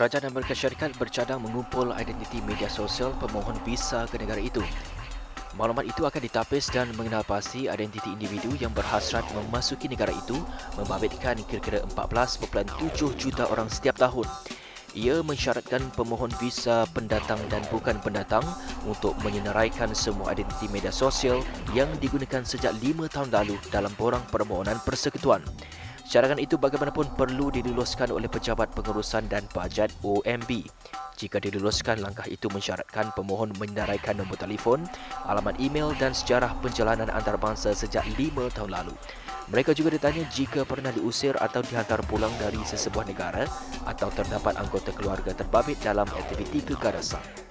Kerajaan Amerika Syarikat bercadang mengumpul identiti media sosial pemohon visa ke negara itu. Maklumat itu akan ditapis dan mengenal pasti identiti individu yang berhasrat memasuki negara itu membabitkan kira-kira 14.7 juta orang setiap tahun. Ia mensyaratkan pemohon visa pendatang dan bukan pendatang untuk menyenaraikan semua identiti media sosial yang digunakan sejak lima tahun lalu dalam borang permohonan persekutuan. Cadangan itu bagaimanapun perlu diluluskan oleh Pejabat Pengurusan dan Bajet OMB. Jika diluluskan, langkah itu mensyaratkan pemohon mendaraikan nombor telefon, alamat email dan sejarah perjalanan antarabangsa sejak lima tahun lalu. Mereka juga ditanya jika pernah diusir atau dihantar pulang dari sesebuah negara atau terdapat anggota keluarga terbabit dalam aktiviti keganasan.